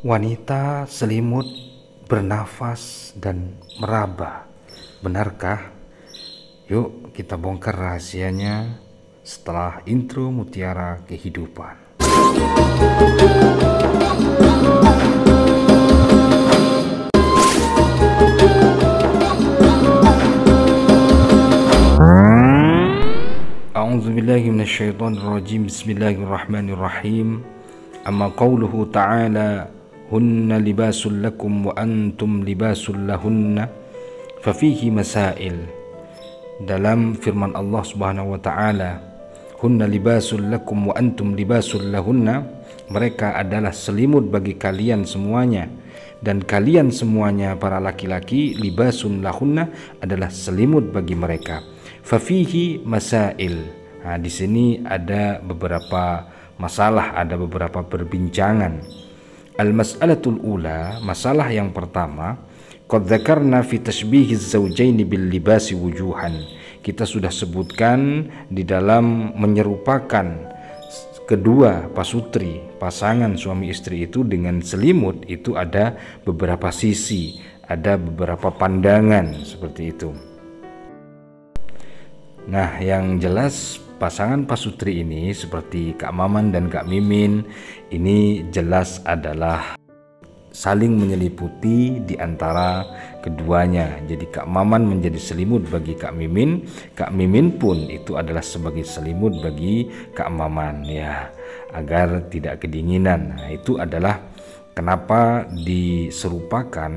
Wanita selimut bernafas dan meraba. Benarkah? Yuk kita bongkar rahasianya setelah intro Mutiara Kehidupan. A'udzu billahi minasyaitonir rajim. Bismillahirrahmanirrahim. Amma qawluhu ta'ala hunna libasul lakum wa antum libasul lahunna fafihi masail. Dalam firman Allah Subhanahu wa taala hunna libasul lakum wa antum libasul lahunna mereka adalah selimut bagi kalian semuanya. Dan kalian semuanya para laki-laki libasun lahunna adalah selimut bagi mereka. Fafihi masail. Nah, di sini ada beberapa masalah ada beberapa perbincangan Al-mas'alatul ula, masalah yang pertama, qad dzakarna fi tashbihi zawjaini bil libasi wujuhan. Kita sudah sebutkan di dalam menyerupakan kedua pasutri, pasangan suami istri itu dengan selimut itu ada beberapa sisi, ada beberapa pandangan seperti itu. Nah, yang jelas pasangan pasutri ini seperti Kak Maman dan Kak Mimin ini jelas adalah saling menyeliputi di antara keduanya. Jadi Kak Maman menjadi selimut bagi Kak Mimin, Kak Mimin pun itu adalah sebagai selimut bagi Kak Maman ya, agar tidak kedinginan. Nah, itu adalah kenapa diserupakan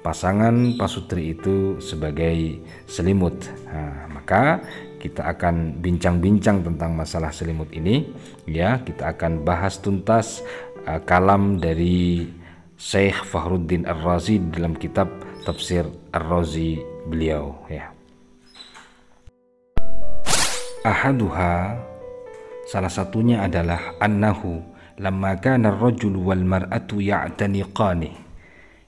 pasangan pasutri itu sebagai selimut. Nah, maka kita akan bincang-bincang tentang masalah selimut ini ya. Kita akan bahas tuntas uh, kalam dari Syekh Fahruddin Ar-Razi dalam kitab tafsir Ar-Razi beliau ya. Ahaduha salah satunya adalah annahu lamma kana ar-rajul wal mar'atu ya'taniqani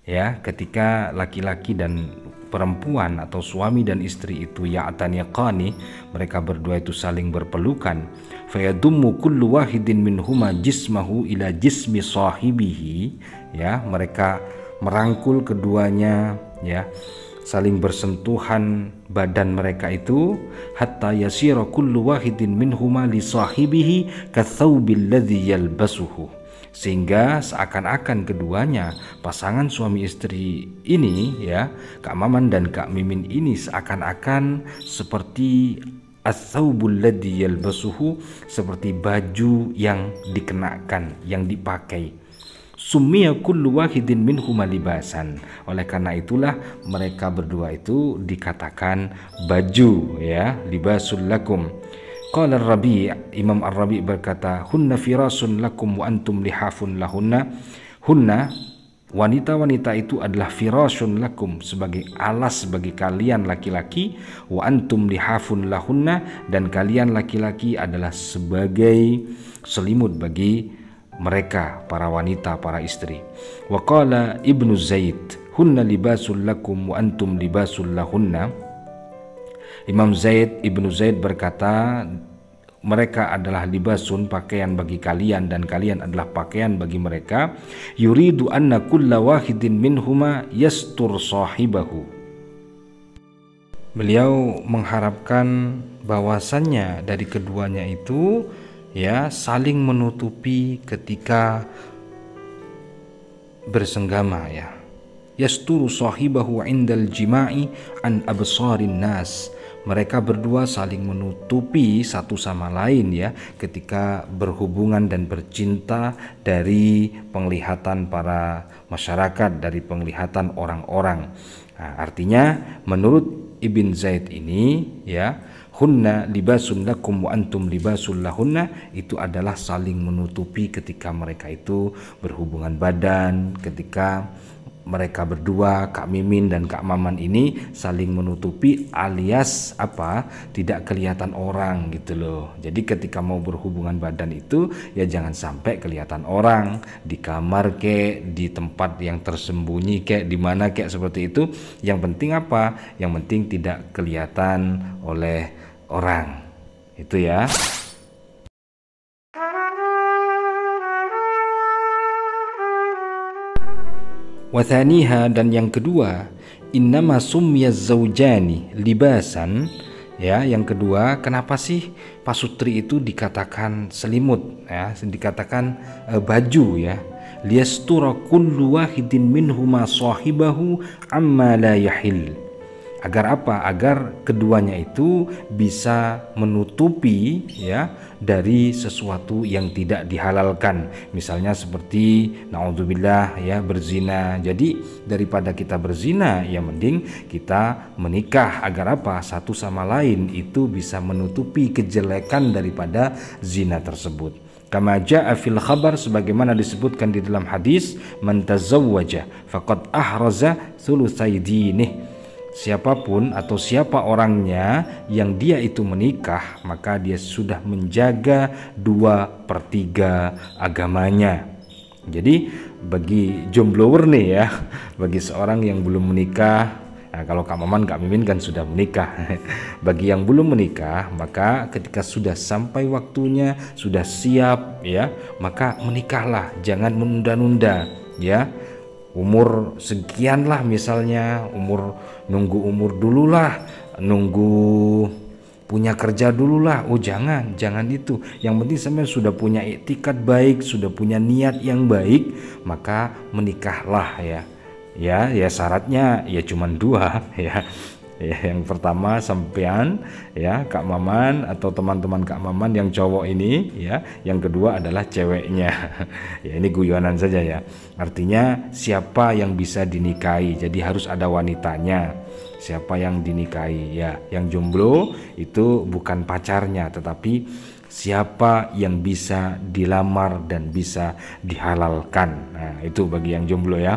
ya. Ketika laki-laki dan perempuan atau suami dan istri itu ya'taniqani mereka berdua itu saling berpelukan. Fayadummu kullu wahidin minhuma jismahu ila jismi sahibihi ya mereka merangkul keduanya ya saling bersentuhan badan mereka itu. Hatta yasira kullu wahidin minhuma li sahibihi kathawbil ladzi yalbasuhu sehingga seakan-akan keduanya pasangan suami istri ini ya Kak Maman dan Kak Mimin ini seakan-akan seperti as-saubul seperti baju yang dikenakan yang dipakai Summiya kullu wahidin minhuma libasan. Oleh karena itulah mereka berdua itu dikatakan baju ya, libasul lakum. Qala Rabi' Imam Ar-Rabi berkata hunna firasun lakum wa antum lihafun lahunna. Hunna wanita-wanita itu adalah firasun lakum sebagai alas bagi kalian laki-laki wa antum lihafun lahunna dan kalian laki-laki adalah sebagai selimut bagi mereka para wanita para istri. Wa qala Ibnu Zaid hunna libasul lakum wa antum libasul lahunna Imam Zaid Ibnu Zaid berkata mereka adalah libasun pakaian bagi kalian dan kalian adalah pakaian bagi mereka. Yuridu anna kulla wahidin minhuma yastur sahibahu. Beliau mengharapkan bahwasannya dari keduanya itu ya saling menutupi ketika bersenggama ya. Yasturu sahibahu indal jima'i an absarin nas mereka berdua saling menutupi satu sama lain ya ketika berhubungan dan bercinta dari penglihatan para masyarakat dari penglihatan orang-orang. Nah, artinya menurut Ibn Zaid ini ya hunna libasun lakum wa antum libasul lahunna itu adalah saling menutupi ketika mereka itu berhubungan badan ketika mereka berdua Kak Mimin dan Kak Maman ini saling menutupi alias apa tidak kelihatan orang gitu loh. Jadi ketika mau berhubungan badan itu ya jangan sampai kelihatan orang. Di kamar kek di tempat yang tersembunyi kek di mana kek seperti itu. Yang penting apa? Yang penting tidak kelihatan oleh orang. Itu ya Wathaniha dan yang kedua, innama sumya zaujani libasan. Ya yang kedua kenapa sih pasutri itu dikatakan selimut? Ya dikatakan e, baju ya. Liyastura kullu wahidin minhuma sahibahu amma la yahil agar apa? Agar keduanya itu bisa menutupi ya dari sesuatu yang tidak dihalalkan. Misalnya seperti naudzubillah ya berzina. Jadi daripada kita berzina ya mending kita menikah. Agar apa? Satu sama lain itu bisa menutupi kejelekan daripada zina tersebut. Kama jaa fil khabar sebagaimana disebutkan di dalam hadis man tazawwaja faqad ahraza thulutsai siapa pun atau siapa orangnya yang dia itu menikah maka dia sudah menjaga dua per tiga agamanya. Jadi bagi jomblower nih ya bagi seorang yang belum menikah Nah, kalau Kak Maman, Kak Mimin kan sudah menikah. Bagi yang belum menikah, maka ketika sudah sampai waktunya, sudah siap ya, maka menikahlah, jangan menunda-nunda ya umur sekian lah misalnya umur nunggu umur dulu lah nunggu punya kerja dulu lah oh jangan jangan itu. Yang penting sampai sudah punya etikat baik sudah punya niat yang baik maka menikahlah ya. Ya ya syaratnya ya cuma dua ya ya yang pertama sampean ya Kak Maman atau teman-teman Kak Maman yang cowok ini ya. Yang kedua adalah ceweknya. Ya ini guyonan saja ya. Artinya siapa yang bisa dinikahi? Jadi harus ada wanitanya. Siapa yang dinikahi? Ya yang jomblo itu bukan pacarnya tetapi siapa yang bisa dilamar dan bisa dihalalkan. Nah itu bagi yang jomblo ya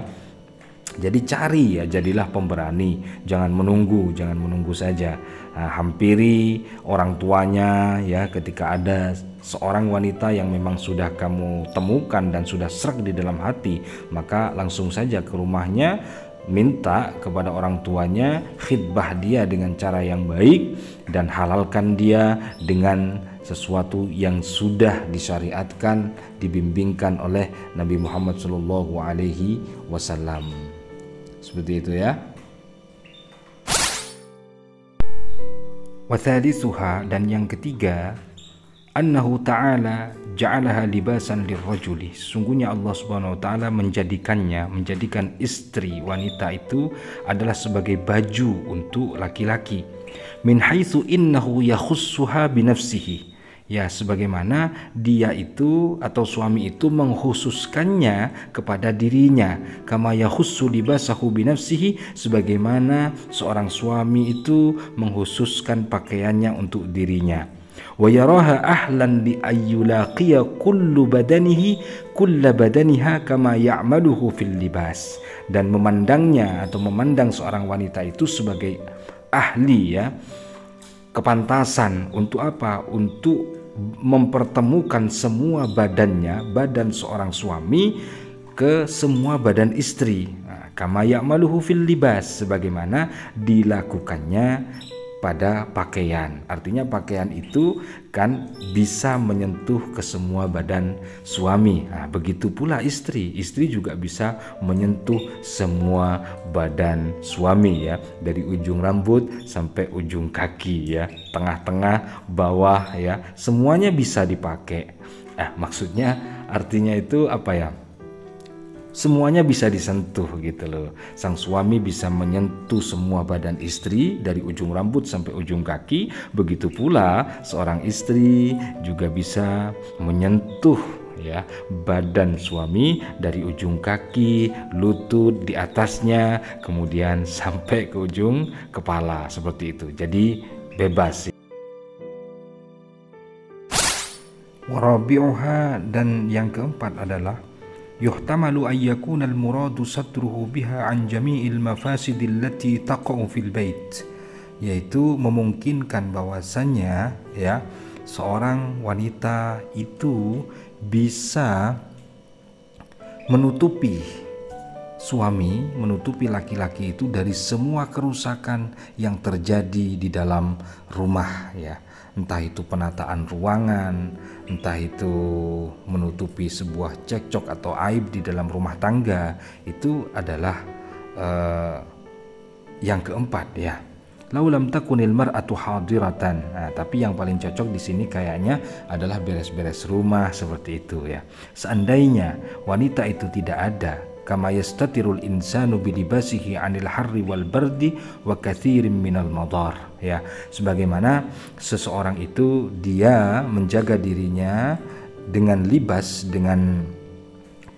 jadi cari ya, jadilah pemberani, jangan menunggu, jangan menunggu saja. Nah, hampiri orang tuanya ya ketika ada seorang wanita yang memang sudah kamu temukan dan sudah serak di dalam hati, maka langsung saja ke rumahnya minta kepada orang tuanya khidbah dia dengan cara yang baik dan halalkan dia dengan sesuatu yang sudah disyariatkan dibimbingkan oleh Nabi Muhammad SAW. Seperti itu ya. Wathalithuha dan yang ketiga annahu ta'ala ja'alaha libasan lirrajuli. Sungguhnya Allah Subhanahu wa taala menjadikannya menjadikan istri wanita itu adalah sebagai baju untuk laki-laki. Min haitsu innahu yakhussuha binafsihi Ya, sebagaimana dia itu atau suami itu menghususkannya kepada dirinya, kama yahussu libasahu binafsihi sebagaimana seorang suami itu menghususkan pakaiannya untuk dirinya. Wa yaraha ahlan li ayyulaqiya kullu badanihi kulla badaniha kama ya'maluhu fil libas dan memandangnya atau memandang seorang wanita itu sebagai ahli ya kepantasan untuk apa? Untuk mempertemukan semua badannya, badan seorang suami ke semua badan istri. Nah, kama ya'maluhu fil libas sebagaimana dilakukannya pada pakaian. Artinya pakaian itu kan bisa menyentuh ke semua badan suami. Nah, begitu pula istri. Istri juga bisa menyentuh semua badan suami ya, dari ujung rambut sampai ujung kaki ya, tengah-tengah, bawah ya, semuanya bisa dipakai. Nah, maksudnya artinya itu apa ya? Semuanya bisa disentuh gitu loh. Sang suami bisa menyentuh semua badan istri dari ujung rambut sampai ujung kaki. Begitu pula seorang istri juga bisa menyentuh ya badan suami dari ujung kaki, lutut di atasnya, kemudian sampai ke ujung kepala seperti itu. Jadi bebas. Warabi'uha dan yang keempat adalah yuhtamalu an yakuna al-muradu satruhu biha an jami'il mafasid allati taqa'u fil bait yaitu memungkinkan bahwasannya ya seorang wanita itu bisa menutupi suami menutupi laki-laki itu dari semua kerusakan yang terjadi di dalam rumah ya entah itu penataan ruangan entah itu menutupi sebuah cekcok atau aib di dalam rumah tangga itu adalah uh, yang keempat ya. Laulam takunil mar'atu hadiratan. Nah, tapi yang paling cocok di sini kayaknya adalah beres-beres rumah seperti itu ya. Seandainya wanita itu tidak ada kama yastatirul insanu bilibasihi anil harri wal bardi wa kathirin minal madar. Ya sebagaimana seseorang itu dia menjaga dirinya dengan libas dengan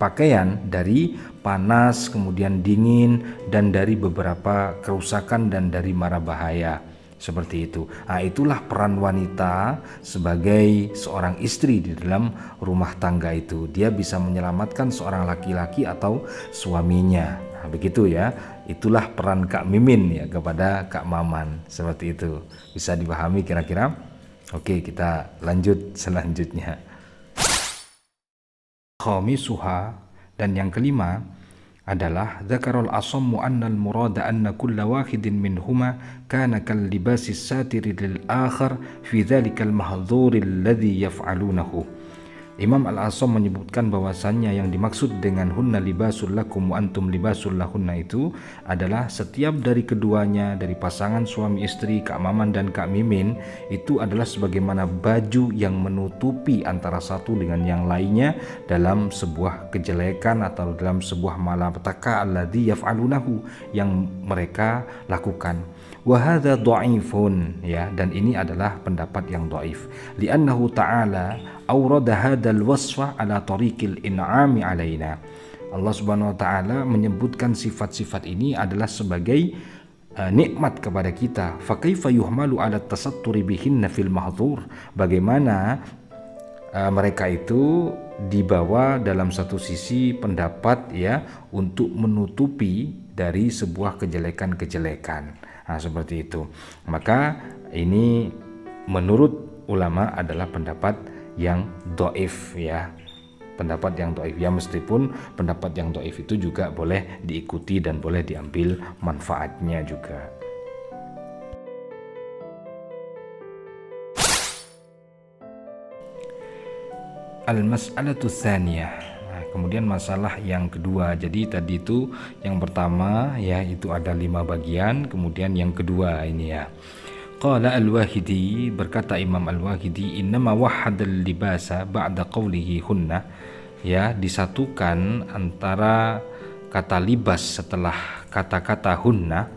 pakaian dari panas kemudian dingin dan dari beberapa kerusakan dan dari mara bahaya seperti itu. Nah, itulah peran wanita sebagai seorang istri di dalam rumah tangga itu. Dia bisa menyelamatkan seorang laki-laki atau suaminya. Nah, begitu ya. Itulah peran Kak Mimin ya kepada Kak Maman. Seperti itu. Bisa dipahami kira-kira? Oke, kita lanjut selanjutnya. Khamisuha dan yang kelima adalah dzakarul asammu anna al murada anna kulla wahidin minhuma kana kal libasi satiri lil akhar fi dzalikal mahdhur alladhi yaf'alunahu Imam Al-Asam menyebutkan bahwasannya yang dimaksud dengan hunna libasul lakum wa antum libasul lahunna itu adalah setiap dari keduanya dari pasangan suami istri Kak Maman dan Kak Mimin itu adalah sebagaimana baju yang menutupi antara satu dengan yang lainnya dalam sebuah kejelekan atau dalam sebuah malapetaka alladhi yaf'alunahu yang mereka lakukan Wahada dhaifun ya dan ini adalah pendapat yang dhaif. Li'annahu ta'ala awrada hadal wasfa ala tariqil in'ami alaina. Allah Subhanahu wa taala menyebutkan sifat-sifat ini adalah sebagai uh, nikmat kepada kita. Fa kaifa yuhmalu ala tasatturi bihinna fil mahdzur? Bagaimana uh, mereka itu dibawa dalam satu sisi pendapat ya untuk menutupi dari sebuah kejelekan-kejelekan. Nah, seperti itu. Maka ini menurut ulama adalah pendapat yang doif ya. Pendapat yang doif ya meskipun pendapat yang doif itu juga boleh diikuti dan boleh diambil manfaatnya juga. Al-mas'alatu tsaniyah Kemudian masalah yang kedua, jadi tadi itu yang pertama ya itu ada lima bagian, kemudian yang kedua ini ya. Qala Al-Wahidi berkata Imam Al-Wahidi innama wahadal libasa ba'da qawlihi hunna ya disatukan antara kata libas setelah kata-kata hunna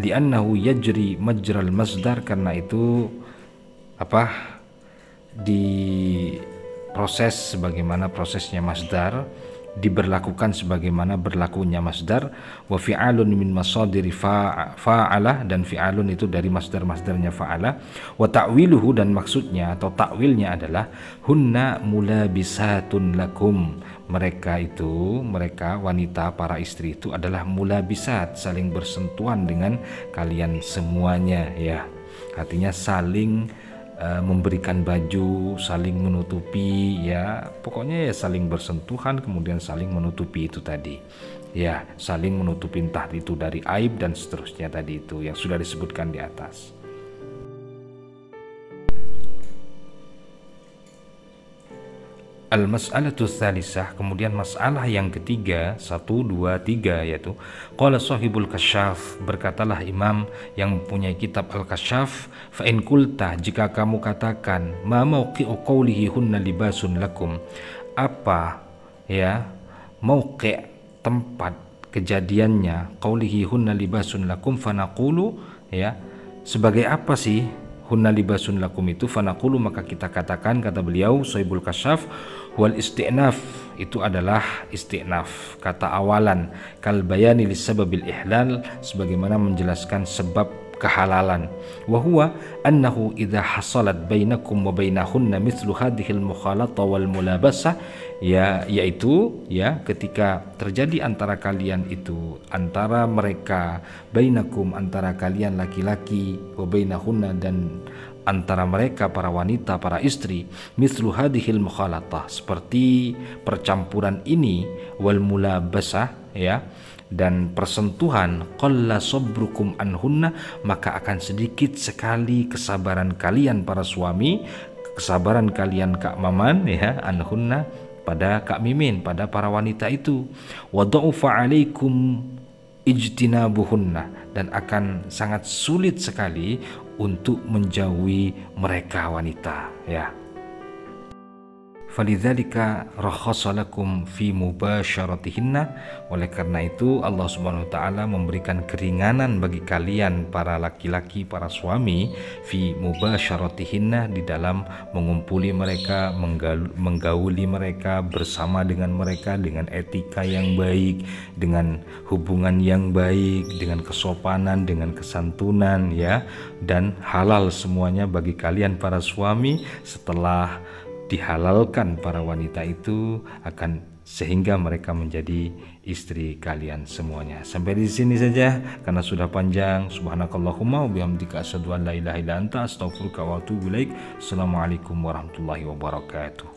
li'annahu yajri majral masdar karena itu apa di proses sebagaimana prosesnya masdar diberlakukan sebagaimana berlakunya masdar. Wa fi'alun min masadiri fa'ala dan fi'alun itu dari masdar-masdarnya fa'ala wa ta'wiluhu dan maksudnya atau takwilnya adalah hunna mulabisatun lakum. Mereka itu mereka wanita para istri itu adalah mulabisat saling bersentuhan dengan kalian semuanya ya. Artinya saling memberikan baju, saling menutupi ya, pokoknya ya saling bersentuhan kemudian saling menutupi itu tadi. Ya, saling menutupi entah itu dari aib dan seterusnya tadi itu yang sudah disebutkan di atas. Al-mas'alatu tsalisah kemudian masalah yang ketiga satu dua tiga yaitu qala sahibul kasyaf berkatalah imam yang mempunyai kitab al-kasyaf fa in kulta jika kamu katakan ma mauqi'u qawlihi hunna libasun lakum apa ya mauqi' tempat kejadiannya qawlihi hunna libasun lakum fanaqulu ya sebagai apa sih hunna libasun lakum itu? Fanaqulu maka kita katakan kata beliau sahibul kasyaf wal isti'naf itu adalah isti'naf kata awalan. Kal bayani lisababil ihlal sebagaimana menjelaskan sebab kehalalan. Wa huwa annahu idza hasalat bainakum wa bainahunna mithlu hadhil mukhalata wal mulabasa ya yaitu ya ketika terjadi antara kalian itu antara mereka bainakum antara kalian laki-laki wa bainahunna dan antara mereka para wanita, para istri, mislu hadhil mukhalatah, seperti percampuran ini wal mulabasah ya dan persentuhan qalla sabrukum anhunna maka akan sedikit sekali kesabaran kalian para suami kesabaran kalian Kak Maman ya anhunna pada Kak Mimin pada para wanita itu. Wa alaikum ijtinabuhunna dan akan sangat sulit sekali untuk menjauhi mereka wanita ya Falidzalika rakhasalakum fi mubasyaratihinna oleh karena itu Allah Subhanahu wa taala memberikan keringanan bagi kalian para laki-laki para suami fi mubasyaratihinna di dalam mengumpuli mereka menggauli mereka bersama dengan mereka dengan etika yang baik dengan hubungan yang baik dengan kesopanan dengan kesantunan ya. Dan halal semuanya bagi kalian para suami setelah dihalalkan para wanita itu akan sehingga mereka menjadi istri kalian semuanya. Sampai di sini saja karena sudah panjang. Subhanakallahumma wa bihamdika asyhadu an la ilaha illa anta astaghfiruka wa atubu ilaik. Assalamualaikum warahmatullahi wabarakatuh.